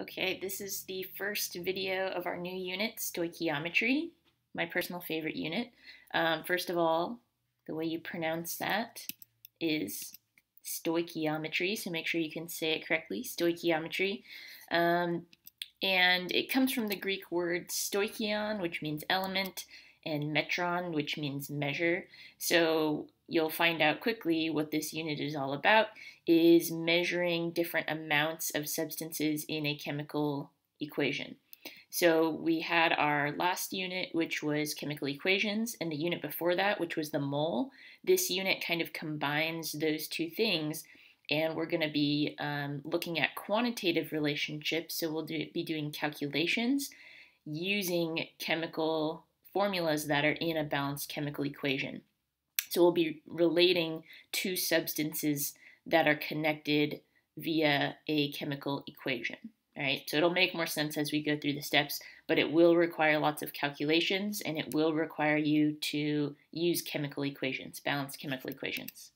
Okay, this is the first video of our new unit, stoichiometry, my personal favorite unit. Um, first of all, the way you pronounce that is stoichiometry, so make sure you can say it correctly, stoichiometry. Um, and it comes from the Greek word stoichion, which means element, and metron, which means measure. So you'll find out quickly what this unit is all about is measuring different amounts of substances in a chemical equation. So we had our last unit, which was chemical equations, and the unit before that, which was the mole. This unit kind of combines those two things, and we're going to be um, looking at quantitative relationships. So we'll do, be doing calculations using chemical formulas that are in a balanced chemical equation. So we'll be relating two substances that are connected via a chemical equation. All right, so it'll make more sense as we go through the steps, but it will require lots of calculations and it will require you to use chemical equations, balanced chemical equations.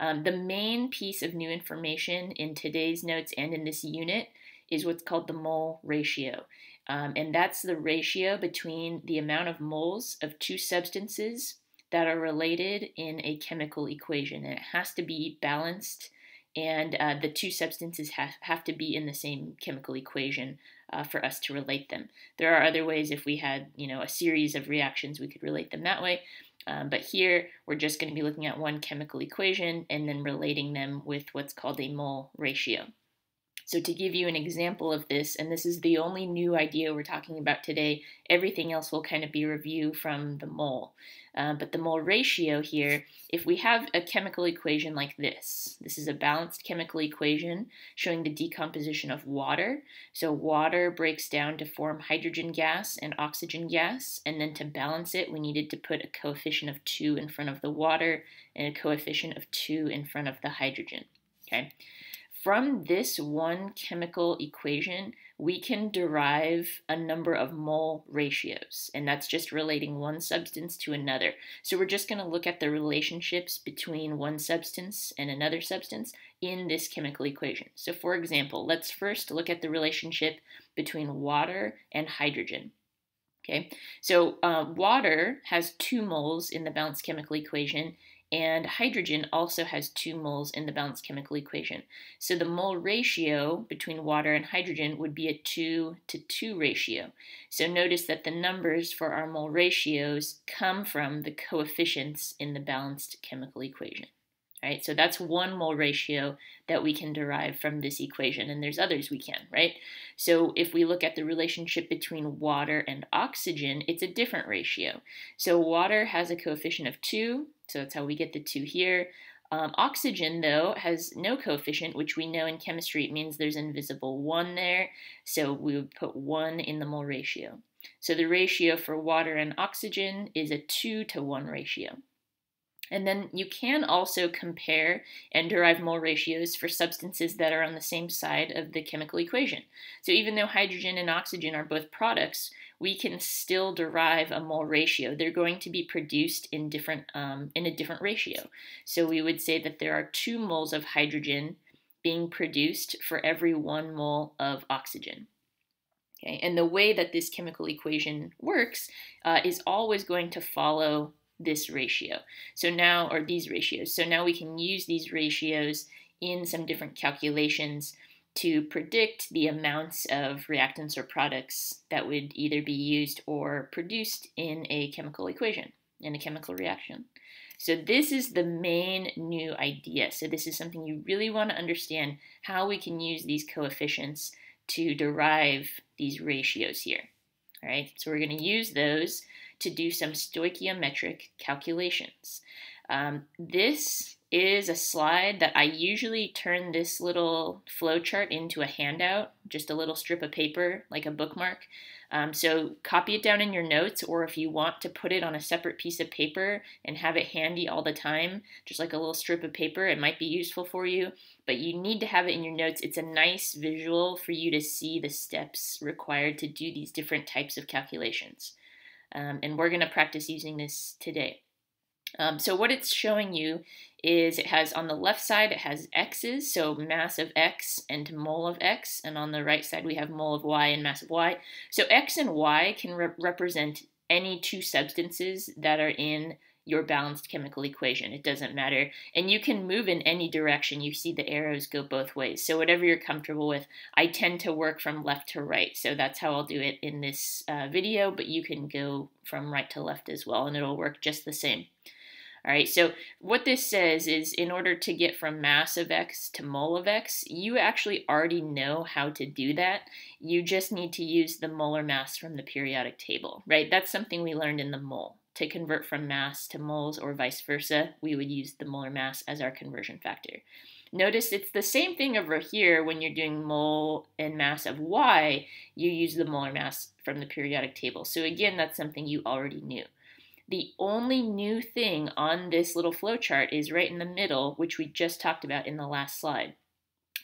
Um, the main piece of new information in today's notes and in this unit is what's called the mole ratio. Um, and that's the ratio between the amount of moles of two substances that are related in a chemical equation. And it has to be balanced, and uh, the two substances have, have to be in the same chemical equation uh, for us to relate them. There are other ways if we had, you know, a series of reactions, we could relate them that way. Um, but here, we're just going to be looking at one chemical equation and then relating them with what's called a mole ratio. So to give you an example of this, and this is the only new idea we're talking about today, everything else will kind of be review from the mole. Uh, but the mole ratio here, if we have a chemical equation like this, this is a balanced chemical equation showing the decomposition of water. So water breaks down to form hydrogen gas and oxygen gas, and then to balance it, we needed to put a coefficient of 2 in front of the water and a coefficient of 2 in front of the hydrogen. Okay. From this one chemical equation, we can derive a number of mole ratios, and that's just relating one substance to another. So we're just going to look at the relationships between one substance and another substance in this chemical equation. So for example, let's first look at the relationship between water and hydrogen. Okay, so uh, water has two moles in the balanced chemical equation, and hydrogen also has two moles in the balanced chemical equation. So the mole ratio between water and hydrogen would be a 2 to 2 ratio. So notice that the numbers for our mole ratios come from the coefficients in the balanced chemical equation. Right? So that's one mole ratio that we can derive from this equation, and there's others we can, right? So if we look at the relationship between water and oxygen, it's a different ratio. So water has a coefficient of 2, so that's how we get the 2 here. Um, oxygen, though, has no coefficient, which we know in chemistry it means there's invisible 1 there, so we would put 1 in the mole ratio. So the ratio for water and oxygen is a 2 to 1 ratio. And then you can also compare and derive mole ratios for substances that are on the same side of the chemical equation. So even though hydrogen and oxygen are both products, we can still derive a mole ratio. They're going to be produced in different um, in a different ratio. So we would say that there are two moles of hydrogen being produced for every one mole of oxygen. Okay, and the way that this chemical equation works uh, is always going to follow this ratio. So now, or these ratios. So now we can use these ratios in some different calculations to predict the amounts of reactants or products that would either be used or produced in a chemical equation, in a chemical reaction. So this is the main new idea. So this is something you really want to understand how we can use these coefficients to derive these ratios here. All right, so we're going to use those to do some stoichiometric calculations. Um, this is a slide that I usually turn this little flowchart into a handout, just a little strip of paper, like a bookmark. Um, so copy it down in your notes, or if you want to put it on a separate piece of paper and have it handy all the time, just like a little strip of paper, it might be useful for you. But you need to have it in your notes. It's a nice visual for you to see the steps required to do these different types of calculations. Um, and we're going to practice using this today. Um, so what it's showing you is it has on the left side it has x's, so mass of x and mole of x, and on the right side we have mole of y and mass of y. So x and y can re represent any two substances that are in your balanced chemical equation. It doesn't matter. And you can move in any direction. You see the arrows go both ways. So whatever you're comfortable with, I tend to work from left to right. So that's how I'll do it in this uh, video, but you can go from right to left as well, and it'll work just the same. All right, so what this says is in order to get from mass of X to mole of X, you actually already know how to do that. You just need to use the molar mass from the periodic table, right? That's something we learned in the mole. To convert from mass to moles or vice versa, we would use the molar mass as our conversion factor. Notice it's the same thing over here when you're doing mole and mass of Y, you use the molar mass from the periodic table. So again, that's something you already knew. The only new thing on this little flowchart is right in the middle, which we just talked about in the last slide.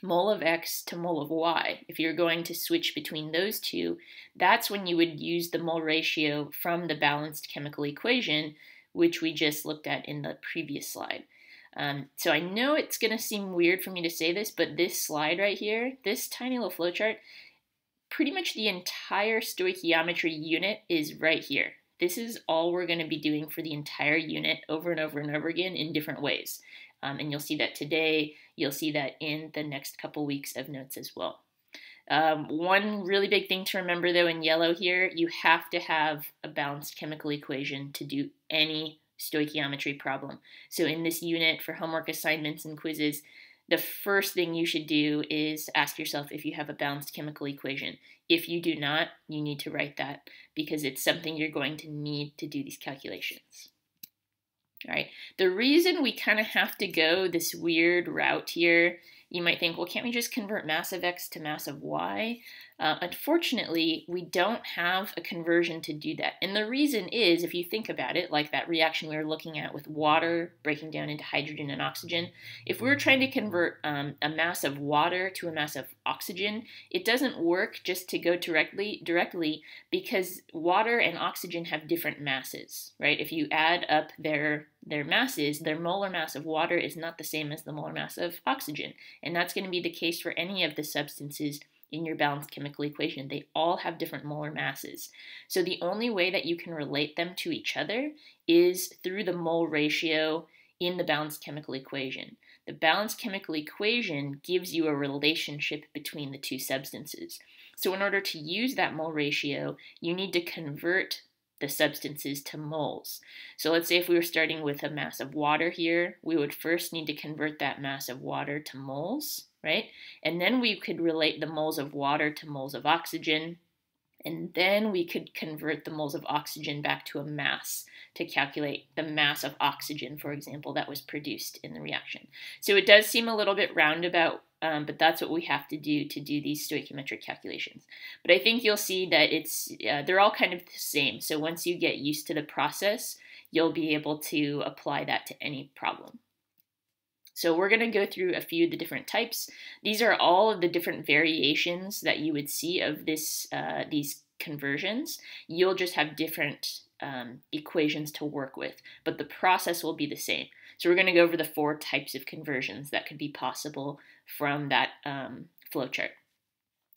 Mole of x to mole of y. If you're going to switch between those two, that's when you would use the mole ratio from the balanced chemical equation, which we just looked at in the previous slide. Um, so I know it's going to seem weird for me to say this, but this slide right here, this tiny little flowchart, pretty much the entire stoichiometry unit is right here. This is all we're going to be doing for the entire unit over and over and over again in different ways. Um, and you'll see that today, you'll see that in the next couple weeks of notes as well. Um, one really big thing to remember though in yellow here, you have to have a balanced chemical equation to do any stoichiometry problem. So in this unit for homework assignments and quizzes, the first thing you should do is ask yourself if you have a balanced chemical equation. If you do not, you need to write that because it's something you're going to need to do these calculations. All right, the reason we kind of have to go this weird route here, you might think, well, can't we just convert mass of x to mass of y? Uh, unfortunately, we don't have a conversion to do that. And the reason is, if you think about it, like that reaction we were looking at with water breaking down into hydrogen and oxygen, if we were trying to convert um, a mass of water to a mass of oxygen, it doesn't work just to go directly directly because water and oxygen have different masses, right? If you add up their their masses, their molar mass of water is not the same as the molar mass of oxygen. And that's going to be the case for any of the substances in your balanced chemical equation. They all have different molar masses. So the only way that you can relate them to each other is through the mole ratio in the balanced chemical equation. The balanced chemical equation gives you a relationship between the two substances. So in order to use that mole ratio, you need to convert the substances to moles. So let's say if we were starting with a mass of water here, we would first need to convert that mass of water to moles right? And then we could relate the moles of water to moles of oxygen, and then we could convert the moles of oxygen back to a mass to calculate the mass of oxygen, for example, that was produced in the reaction. So it does seem a little bit roundabout, um, but that's what we have to do to do these stoichiometric calculations. But I think you'll see that it's uh, they're all kind of the same. So once you get used to the process, you'll be able to apply that to any problem. So we're going to go through a few of the different types. These are all of the different variations that you would see of this uh, these conversions. You'll just have different um, equations to work with, but the process will be the same. So we're going to go over the four types of conversions that could be possible from that um, flowchart.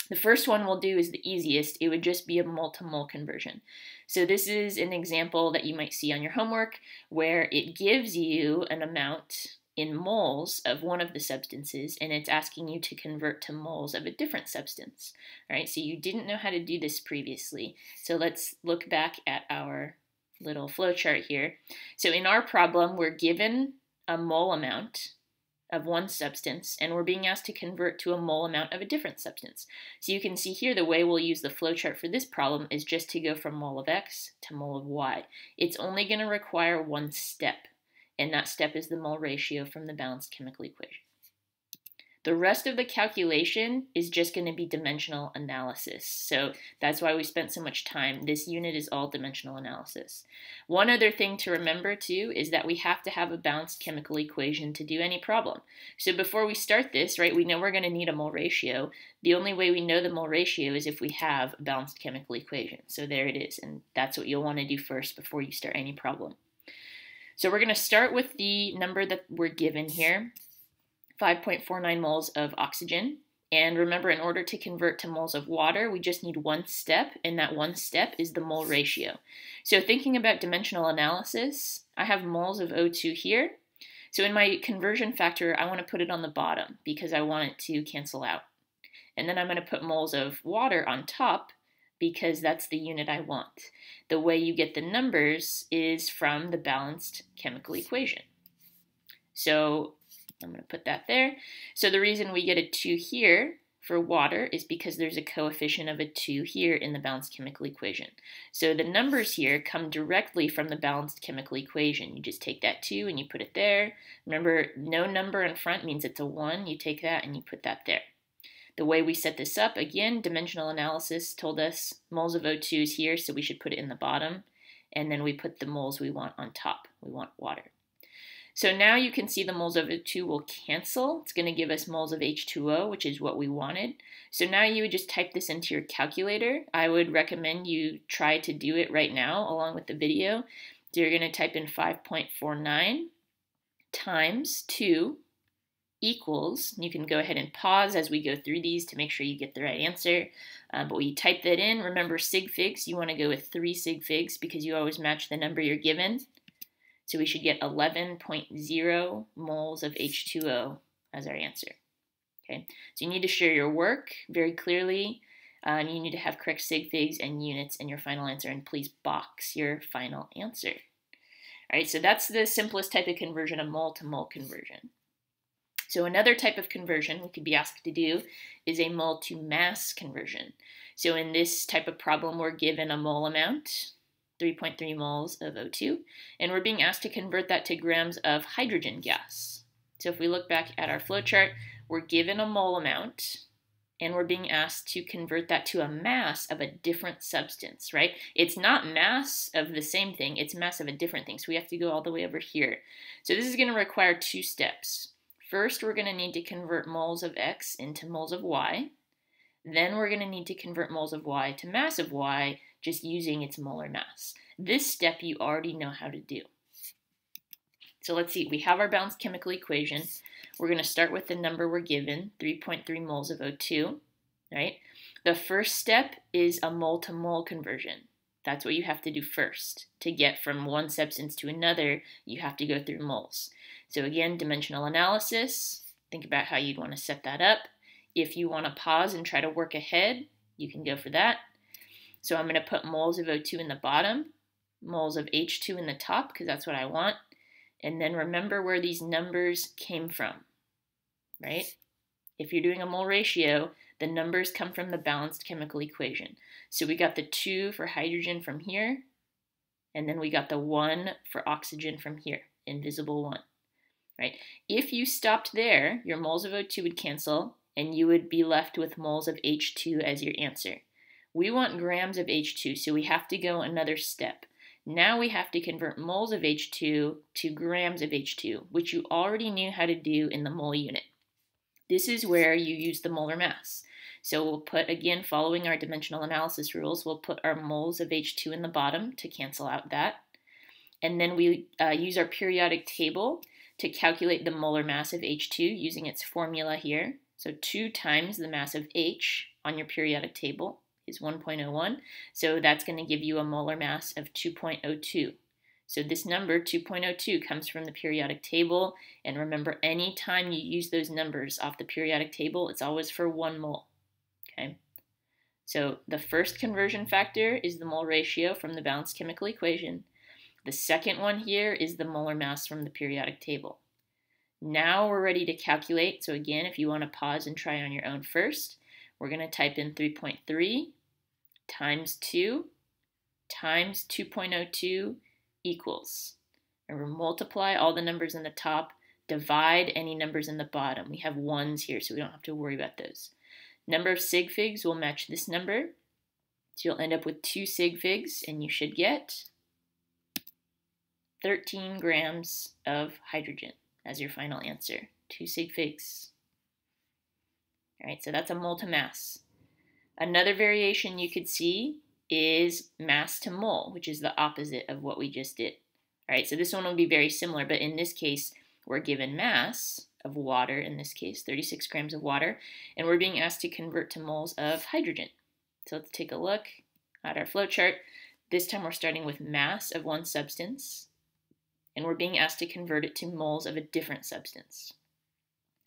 The first one we'll do is the easiest. It would just be a mole-to-mole conversion. So this is an example that you might see on your homework where it gives you an amount in moles of one of the substances and it's asking you to convert to moles of a different substance. All right, so you didn't know how to do this previously. So let's look back at our little flowchart here. So in our problem, we're given a mole amount of one substance and we're being asked to convert to a mole amount of a different substance. So you can see here the way we'll use the flowchart for this problem is just to go from mole of x to mole of y. It's only going to require one step and that step is the mole ratio from the balanced chemical equation. The rest of the calculation is just going to be dimensional analysis. So that's why we spent so much time. This unit is all dimensional analysis. One other thing to remember too is that we have to have a balanced chemical equation to do any problem. So before we start this, right, we know we're going to need a mole ratio. The only way we know the mole ratio is if we have a balanced chemical equation. So there it is, and that's what you'll want to do first before you start any problem. So we're going to start with the number that we're given here, 5.49 moles of oxygen. And remember, in order to convert to moles of water, we just need one step, and that one step is the mole ratio. So thinking about dimensional analysis, I have moles of O2 here. So in my conversion factor, I want to put it on the bottom because I want it to cancel out. And then I'm going to put moles of water on top because that's the unit I want. The way you get the numbers is from the balanced chemical equation. So I'm going to put that there. So the reason we get a 2 here for water is because there's a coefficient of a 2 here in the balanced chemical equation. So the numbers here come directly from the balanced chemical equation. You just take that 2 and you put it there. Remember, no number in front means it's a 1. You take that and you put that there. The way we set this up, again, dimensional analysis told us moles of O2 is here, so we should put it in the bottom. And then we put the moles we want on top. We want water. So now you can see the moles of O2 will cancel. It's going to give us moles of H2O, which is what we wanted. So now you would just type this into your calculator. I would recommend you try to do it right now along with the video. So you're going to type in 5.49 times 2 equals, you can go ahead and pause as we go through these to make sure you get the right answer. Uh, but when you type that in, remember sig figs, you want to go with 3 sig figs because you always match the number you're given. So we should get 11.0 moles of H2O as our answer. Okay, so you need to share your work very clearly. And you need to have correct sig figs and units in your final answer, and please box your final answer. All right, so that's the simplest type of conversion, a mole to mole conversion. So another type of conversion we could be asked to do is a mole to mass conversion. So in this type of problem, we're given a mole amount, 3.3 moles of O2, and we're being asked to convert that to grams of hydrogen gas. So if we look back at our flowchart, we're given a mole amount, and we're being asked to convert that to a mass of a different substance, right? It's not mass of the same thing, it's mass of a different thing. So we have to go all the way over here. So this is going to require two steps. First, we're going to need to convert moles of X into moles of Y. Then we're going to need to convert moles of Y to mass of Y just using its molar mass. This step you already know how to do. So let's see, we have our balanced chemical equation. We're going to start with the number we're given, 3.3 moles of O2, right? The first step is a mole to mole conversion. That's what you have to do first. To get from one substance to another, you have to go through moles. So again, dimensional analysis, think about how you'd want to set that up. If you want to pause and try to work ahead, you can go for that. So I'm going to put moles of O2 in the bottom, moles of H2 in the top, because that's what I want. And then remember where these numbers came from, right? If you're doing a mole ratio, the numbers come from the balanced chemical equation. So we got the 2 for hydrogen from here, and then we got the 1 for oxygen from here, invisible 1 right? If you stopped there, your moles of O2 would cancel and you would be left with moles of H2 as your answer. We want grams of H2, so we have to go another step. Now we have to convert moles of H2 to grams of H2, which you already knew how to do in the mole unit. This is where you use the molar mass. So we'll put, again, following our dimensional analysis rules, we'll put our moles of H2 in the bottom to cancel out that. And then we uh, use our periodic table to calculate the molar mass of H2 using its formula here. So 2 times the mass of H on your periodic table is 1.01. So that's going to give you a molar mass of 2.02. So this number, 2.02, comes from the periodic table. And remember, anytime you use those numbers off the periodic table, it's always for 1 mole. Okay. So the first conversion factor is the mole ratio from the balanced chemical equation. The second one here is the molar mass from the periodic table. Now we're ready to calculate. So again, if you want to pause and try on your own first, we're going to type in 3.3 times 2 times 2.02 equals. And we'll multiply all the numbers in the top, divide any numbers in the bottom. We have ones here, so we don't have to worry about those. Number of sig figs will match this number. So you'll end up with two sig figs, and you should get 13 grams of hydrogen as your final answer. Two sig figs. All right, so that's a mole to mass. Another variation you could see is mass to mole, which is the opposite of what we just did. All right, so this one will be very similar, but in this case, we're given mass of water, in this case, 36 grams of water, and we're being asked to convert to moles of hydrogen. So let's take a look at our flow chart. This time we're starting with mass of one substance, and we're being asked to convert it to moles of a different substance.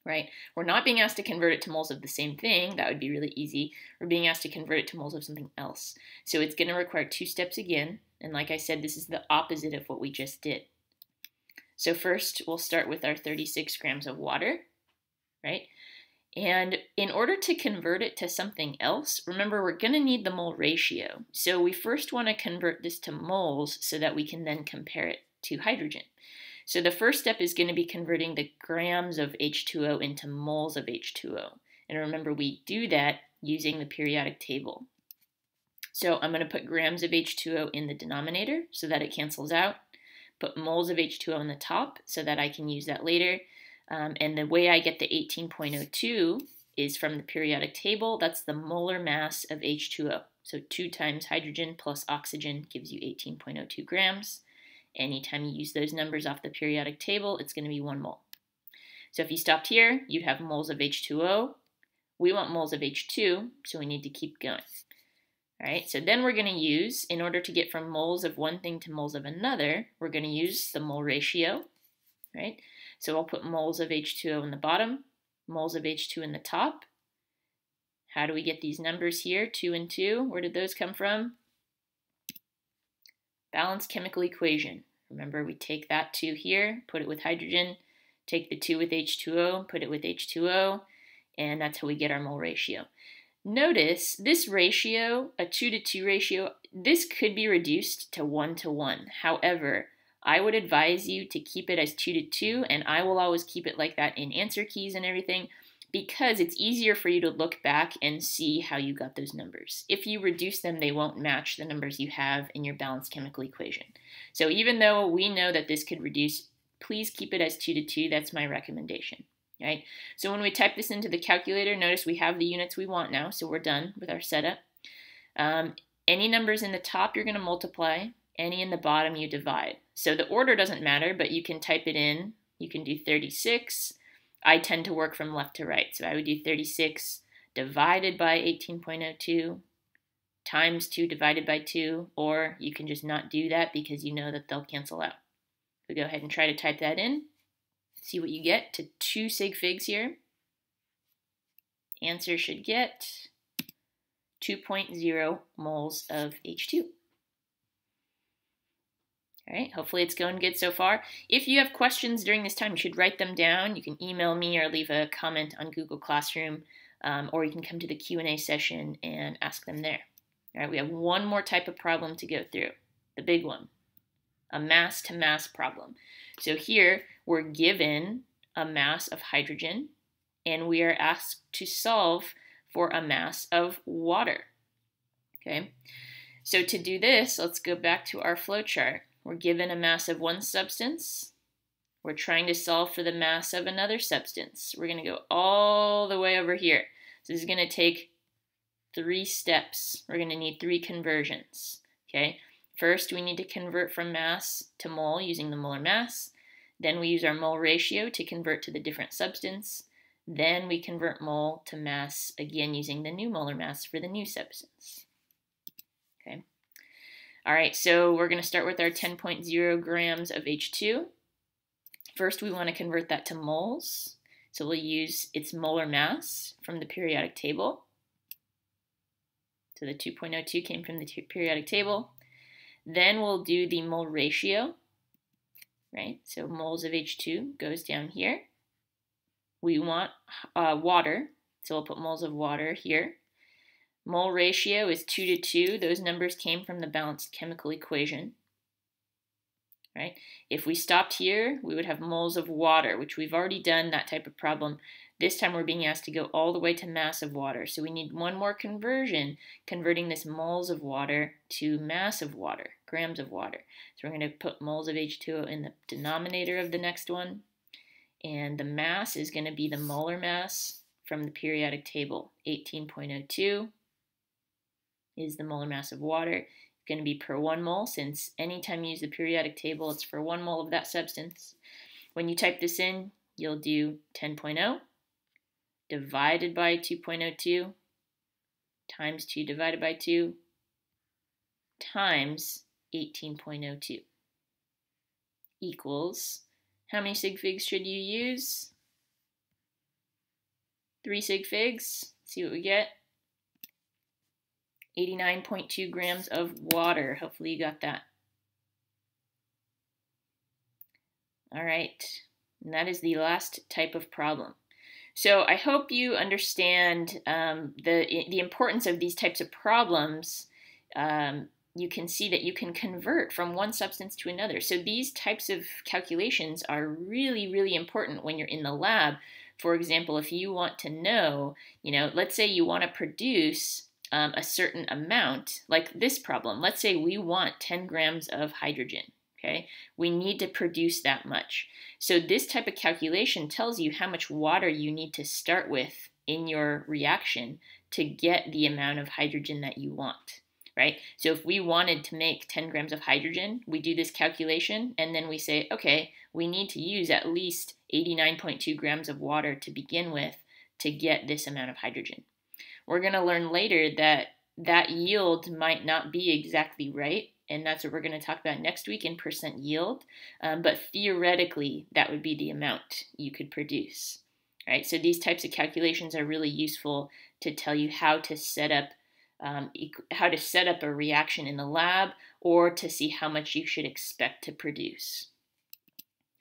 Right? We're not being asked to convert it to moles of the same thing. That would be really easy. We're being asked to convert it to moles of something else. So it's going to require two steps again. And like I said, this is the opposite of what we just did. So first, we'll start with our 36 grams of water, right? And in order to convert it to something else, remember we're going to need the mole ratio. So we first want to convert this to moles so that we can then compare it to hydrogen. So the first step is going to be converting the grams of H2O into moles of H2O. And remember, we do that using the periodic table. So I'm going to put grams of H2O in the denominator so that it cancels out. Put moles of H2O on the top so that I can use that later. Um, and the way I get the 18.02 is from the periodic table. That's the molar mass of H2O. So 2 times hydrogen plus oxygen gives you 18.02 grams. Anytime you use those numbers off the periodic table, it's going to be 1 mole. So if you stopped here, you'd have moles of H2O. We want moles of H2, so we need to keep going. All right, so then we're going to use, in order to get from moles of one thing to moles of another, we're going to use the mole ratio, right? So I'll put moles of H2O in the bottom, moles of H2 in the top. How do we get these numbers here, 2 and 2? Where did those come from? Balanced chemical equation. Remember, we take that 2 here, put it with hydrogen, take the 2 with H2O, put it with H2O, and that's how we get our mole ratio. Notice this ratio, a 2 to 2 ratio, this could be reduced to 1 to 1. However, I would advise you to keep it as 2 to 2, and I will always keep it like that in answer keys and everything because it's easier for you to look back and see how you got those numbers. If you reduce them, they won't match the numbers you have in your balanced chemical equation. So even though we know that this could reduce, please keep it as 2 to 2. That's my recommendation. Right? So when we type this into the calculator, notice we have the units we want now, so we're done with our setup. Um, any numbers in the top you're going to multiply, any in the bottom you divide. So the order doesn't matter, but you can type it in. You can do 36. I tend to work from left to right, so I would do 36 divided by 18.02 times 2 divided by 2, or you can just not do that because you know that they'll cancel out. So go ahead and try to type that in. See what you get to 2 sig figs here. Answer should get 2.0 moles of H2. All right, hopefully it's going good so far. If you have questions during this time, you should write them down. You can email me or leave a comment on Google Classroom, um, or you can come to the Q&A session and ask them there. All right, we have one more type of problem to go through, the big one, a mass to mass problem. So here we're given a mass of hydrogen, and we are asked to solve for a mass of water. Okay, so to do this, let's go back to our flow chart. We're given a mass of one substance. We're trying to solve for the mass of another substance. We're going to go all the way over here. So this is going to take three steps. We're going to need three conversions. Okay. First, we need to convert from mass to mole using the molar mass. Then we use our mole ratio to convert to the different substance. Then we convert mole to mass again using the new molar mass for the new substance. All right, so we're going to start with our 10.0 grams of H2. First, we want to convert that to moles. So we'll use its molar mass from the periodic table. So the 2.02 came from the periodic table. Then we'll do the mole ratio, right? So moles of H2 goes down here. We want uh, water, so we'll put moles of water here. Mole ratio is 2 to 2. Those numbers came from the balanced chemical equation. Right? If we stopped here, we would have moles of water, which we've already done that type of problem. This time we're being asked to go all the way to mass of water. So we need one more conversion, converting this moles of water to mass of water, grams of water. So we're going to put moles of H2O in the denominator of the next one. And the mass is going to be the molar mass from the periodic table, 18.02 is the molar mass of water. It's going to be per one mole since anytime you use the periodic table, it's for one mole of that substance. When you type this in, you'll do 10.0 divided by 2.02 times 2 divided by 2 times 18.02 equals, how many sig figs should you use? 3 sig figs, see what we get. 89.2 grams of water. Hopefully you got that. All right, and that is the last type of problem. So I hope you understand um, the, the importance of these types of problems. Um, you can see that you can convert from one substance to another. So these types of calculations are really, really important when you're in the lab. For example, if you want to know, you know, let's say you want to produce um, a certain amount, like this problem. Let's say we want 10 grams of hydrogen okay? We need to produce that much. So this type of calculation tells you how much water you need to start with in your reaction to get the amount of hydrogen that you want, right? So if we wanted to make 10 grams of hydrogen, we do this calculation and then we say, okay, we need to use at least 89.2 grams of water to begin with to get this amount of hydrogen. We're going to learn later that that yield might not be exactly right and that's what we're going to talk about next week in percent yield. Um, but theoretically, that would be the amount you could produce. Right? So these types of calculations are really useful to tell you how to set up um, how to set up a reaction in the lab or to see how much you should expect to produce.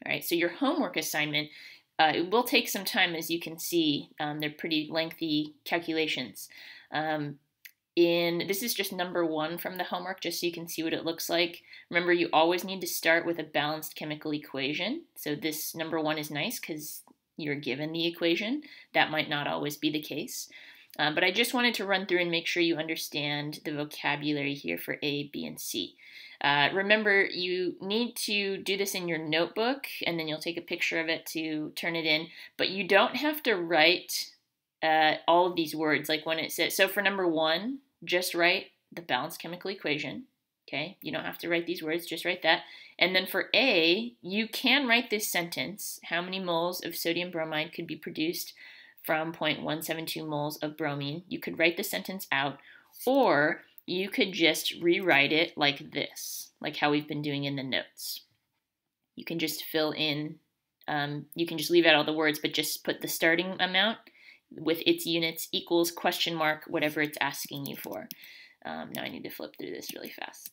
All right, so your homework assignment uh, it will take some time, as you can see. Um, they're pretty lengthy calculations. Um, in this is just number one from the homework just so you can see what it looks like remember you always need to start with a balanced chemical equation so this number one is nice because you're given the equation that might not always be the case um, but I just wanted to run through and make sure you understand the vocabulary here for A, B, and C. Uh, remember, you need to do this in your notebook, and then you'll take a picture of it to turn it in, but you don't have to write uh, all of these words, like when it says, so for number one, just write the balanced chemical equation. Okay, you don't have to write these words, just write that. And then for A, you can write this sentence how many moles of sodium bromide could be produced from 0.172 moles of bromine? You could write the sentence out, or you could just rewrite it like this, like how we've been doing in the notes. You can just fill in, um, you can just leave out all the words, but just put the starting amount with its units equals question mark whatever it's asking you for. Um, now I need to flip through this really fast.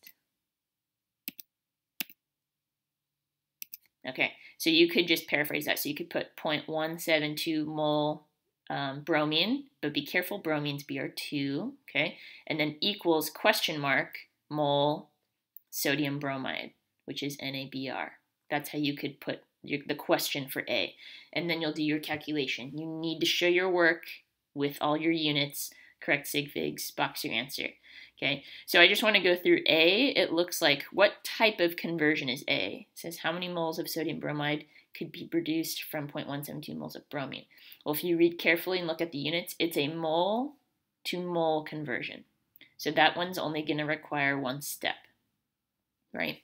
Okay, so you could just paraphrase that. So you could put 0.172 mole um, bromine, but be careful, bromines Br2, okay? And then equals question mark mole sodium bromide, which is NaBr. That's how you could put your, the question for A. And then you'll do your calculation. You need to show your work with all your units, correct sig figs, box your answer. Okay, so I just want to go through A. It looks like what type of conversion is A? It says how many moles of sodium bromide could be produced from 0.172 moles of bromine. Well, if you read carefully and look at the units, it's a mole to mole conversion. So that one's only going to require one step, right?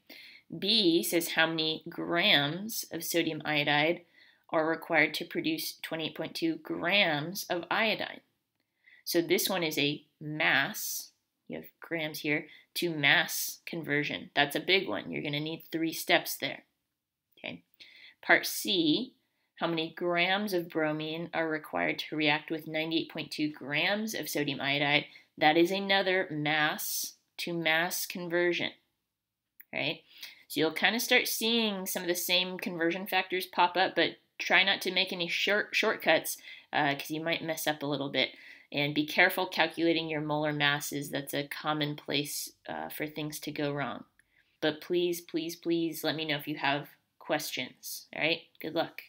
B says how many grams of sodium iodide are required to produce 28.2 grams of iodine. So this one is a mass, you have grams here, to mass conversion. That's a big one. You're going to need three steps there. Part C, how many grams of bromine are required to react with 98.2 grams of sodium iodide? That is another mass to mass conversion. Right? So you'll kind of start seeing some of the same conversion factors pop up, but try not to make any short shortcuts because uh, you might mess up a little bit. And be careful calculating your molar masses. That's a common place uh, for things to go wrong. But please, please, please let me know if you have questions. All right, good luck.